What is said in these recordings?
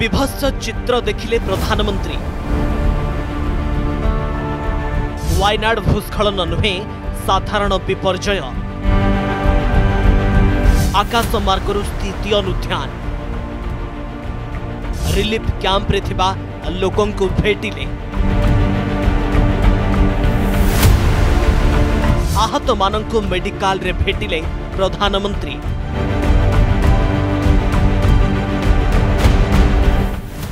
ବିଭତ୍ସ ଚିତ୍ର ଦେଖିଲେ ପ୍ରଧାନମନ୍ତ୍ରୀ ୱାଇନାଡ ଭୂସ୍ଖଳନ ନୁହେଁ ସାଧାରଣ ବିପର୍ଯ୍ୟୟ ଆକାଶ ମାର୍ଗରୁ ସ୍ଥିତି ଅନୁଧ୍ୟାନ ରିଲିଫ କ୍ୟାମ୍ପରେ ଥିବା ଲୋକଙ୍କୁ ଭେଟିଲେ ଆହତମାନଙ୍କୁ ମେଡିକାଲରେ ଭେଟିଲେ ପ୍ରଧାନମନ୍ତ୍ରୀ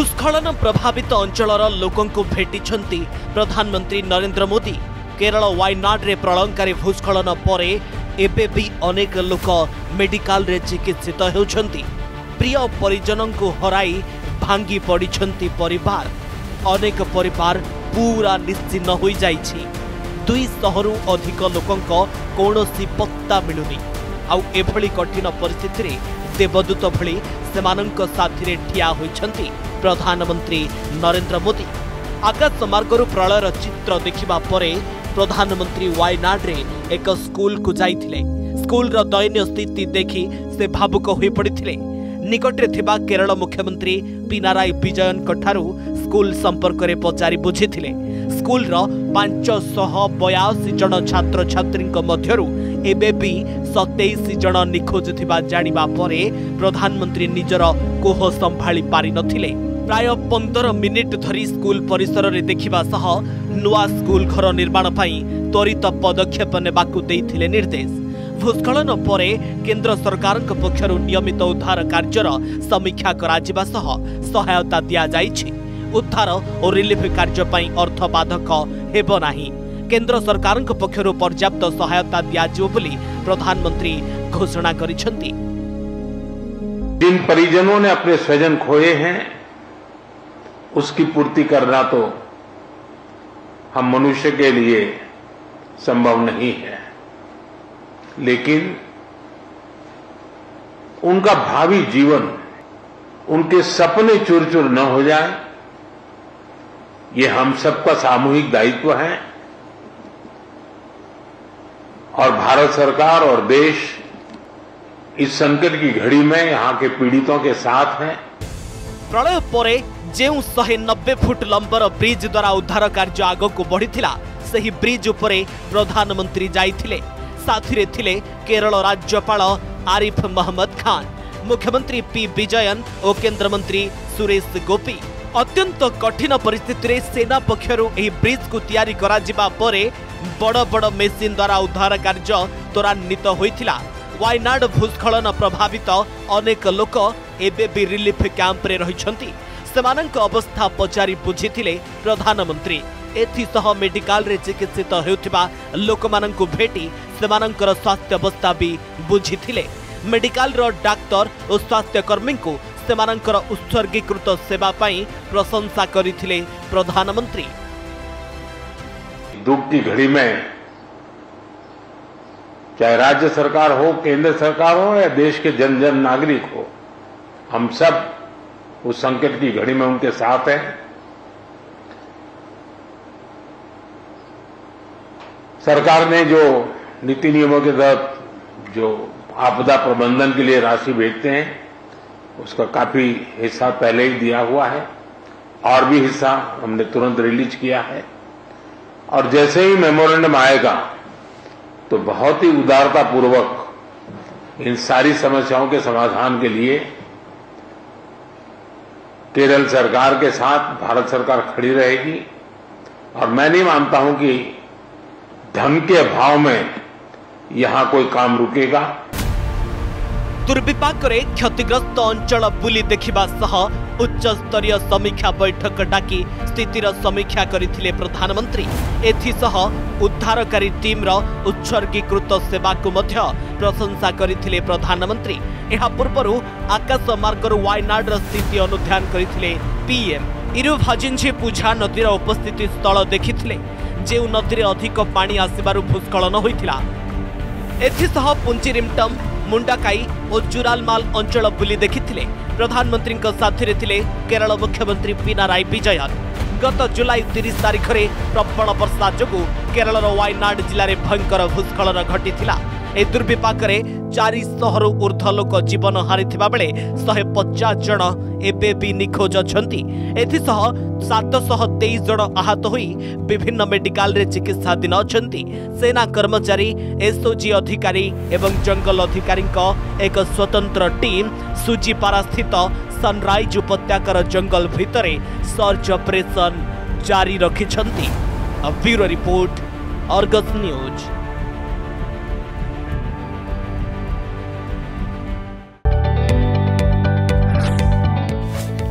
ভূস্খলন প্রভাবিত অঞ্চলর লোকଙ୍କୁ ভেটিছন্তি প্রধানমন্ত্রী নরেন্দ্র মোদি কেরল ওয়াইনাডে প্রলঙ্কারী ভূস্খলন পরে এবে বি অনেক লোক মেডিকালে চিকিৎসিত হেউছেন প্রিয় পরিজনকু হরাই ভাঙ্গি পড়িছন্তি পরিবার অনেক পরিবার পুরা নিশ্চিহ্ন হয়ে যাইছি ଦୁଇଶହରୁ ଅଧିକ ଲୋକଙ୍କ କୌଣସି ପତ୍ତା ମିଳୁନି ଆଉ ଏଭଳି କଠିନ ପରିସ୍ଥିତିରେ ଦେବଦୂତ ଭଳି ସେମାନଙ୍କ ସାଥିରେ ଠିଆ ହୋଇଛନ୍ତି ପ୍ରଧାନମନ୍ତ୍ରୀ ନରେନ୍ଦ୍ର ମୋଦି ଆକାଶମାର୍ଗରୁ ପ୍ରଳୟର ଚିତ୍ର ଦେଖିବା ପରେ ପ୍ରଧାନମନ୍ତ୍ରୀ ୱାଇନାଡ଼ରେ ଏକ ସ୍କୁଲକୁ ଯାଇଥିଲେ ସ୍କୁଲର ଦୟନୀୟ ସ୍ଥିତି ଦେଖି ସେ ଭାବୁକ ହୋଇପଡ଼ିଥିଲେ ନିକଟରେ ଥିବା କେରଳ ମୁଖ୍ୟମନ୍ତ୍ରୀ ପିନାରାଇ ବିଜୟନଙ୍କଠାରୁ ସ୍କୁଲ ସମ୍ପର୍କରେ ପଚାରି ବୁଝିଥିଲେ ସ୍କୁଲର ପାଞ୍ଚଶହ ବୟାଅଶୀ ଜଣ ଛାତ୍ରଛାତ୍ରୀଙ୍କ ମଧ୍ୟରୁ ଏବେ ବି ସତେଇଶ ଜଣ ନିଖୋଜ ଥିବା ଜାଣିବା ପରେ ପ୍ରଧାନମନ୍ତ୍ରୀ ନିଜର କୋହ ସମ୍ଭାଳି ପାରିନଥିଲେ प्रय पन्ध्र मिनट परिसरले देखा स्कूल घर निर्माणप्वरित पदक्षेप भूस्खलन पर केन्द्र सरकारको पक्ष नियमित उद्धार कार्यर समीक्षा सहायता दि रिलीफ कार्य अर्थ बाधक पक्षहरू पर्याप्त सहायता दिन घोषणा उसकी पूर्ति करना तो हम मनुष्य के लिए संभव नहीं है लेकिन उनका भावी जीवन उनके सपने चूर चूर न हो जाए ये हम सबका सामूहिक दायित्व है और भारत सरकार और देश इस संकट की घड़ी में यहां के पीड़ितों के साथ हैं प्रणय जो शहे नब्बे फुट लंबर ब्रिज द्वारा उद्धार कार्य आगक बढ़ी से ही ब्रिज उपरे प्रधानमंत्री जाते थिले केरल राज्यपाल आरिफ महम्मद खान मुख्यमंत्री पी विजयन और केन्द्रमंत्री सुरेश गोपी अत्यंत कठिन परिस्थिति रे सेना पक्षर एक ब्रिज को तैयारी बड़ बड़ मेसीन द्वारा उद्धार कार्य त्वरावित होता वायनाड भूस्खलन प्रभावित अनेक लोक एवं भी रिलिफ क्यांप्रे रही अवस्था पचारि बुझी प्रधानमंत्री एस मेडिका चिकित्सित होता लोक भेटी से स्वास्थ्यावस्था भी बुझी मेडिका डाक्तर और स्वास्थ्यकर्मी को उत्सर्गीकृत सेवाई प्रशंसा कर प्रधानमंत्री दुख की घड़ी में चाहे राज्य सरकार हो केंद्र सरकार हो या देश के जन जन नागरिक हो हम सब उस संकट की घड़ी में उनके साथ है सरकार ने जो नीति नियमों के तहत जो आपदा प्रबंधन के लिए राशि भेजते हैं उसका काफी हिस्सा पहले ही दिया हुआ है और भी हिस्सा हमने तुरंत रिलीज किया है और जैसे ही मेमोरेंडम आएगा तो बहुत ही उदारतापूर्वक इन सारी समस्याओं के समाधान के लिए केरल सरकार के साथ भारत सरकार खड़ी रहेगी और मैं नहीं मानता हूं कि धन के अभाव में यहां कोई काम रुकेगा ଦୁର୍ବିପାକରେ କ୍ଷତିଗ୍ରସ୍ତ ଅଞ୍ଚଳ ବୁଲି ଦେଖିବା ସହ ଉଚ୍ଚସ୍ତରୀୟ ସମୀକ୍ଷା ବୈଠକ ଡାକି ସ୍ଥିତିର ସମୀକ୍ଷା କରିଥିଲେ ପ୍ରଧାନମନ୍ତ୍ରୀ ଏଥିସହ ଉଦ୍ଧାରକାରୀ ଟିମ୍ର ଉତ୍ସର୍ଗୀକୃତ ସେବାକୁ ମଧ୍ୟ ପ୍ରଶଂସା କରିଥିଲେ ପ୍ରଧାନମନ୍ତ୍ରୀ ଏହା ପୂର୍ବରୁ ଆକାଶ ମାର୍ଗରୁ ୱାଇନାଡ଼ର ସ୍ଥିତି ଅନୁଧ୍ୟାନ କରିଥିଲେ ପିଏମ୍ ଇରୁଭାଜିଞ୍ଝି ପୂଝା ନଦୀର ଉପସ୍ଥିତି ସ୍ଥଳ ଦେଖିଥିଲେ ଯେଉଁ ନଦୀରେ ଅଧିକ ପାଣି ଆସିବାରୁ ଭୂସ୍ଖଳନ ହୋଇଥିଲା ଏଥିସହ ପୁଞ୍ଜିରିମ୍ଟମ୍ मुडाकै चुरालमाल्ल अञ्चल बुली देखिँदै प्रधानमन्त्रीको साथीले थिरल मुख्यमंत्री पिनाराई विजयन गत जुलै तिस तारिखले प्रब्ल वर्षा जो केड भयंकर भूस्खलन घटिला ए दुर्विपाक चारिश रु ऊर्ध लोक जीवन हारी बेले शहे पचास जन एखोज सात शह तेईस जन आहत हो विभिन्न मेडिका चिकित्साधीन अच्छा सेना कर्मचारी एसओजी अधिकारी एवं जंगल अधिकारी एक स्वतंत्र टीम सुजीपारा स्थित सनरइज उपत्यकार जंगल भितर सर्च अपरेसन जारी रखिंट रिपोर्ट अर्गस न्यूज़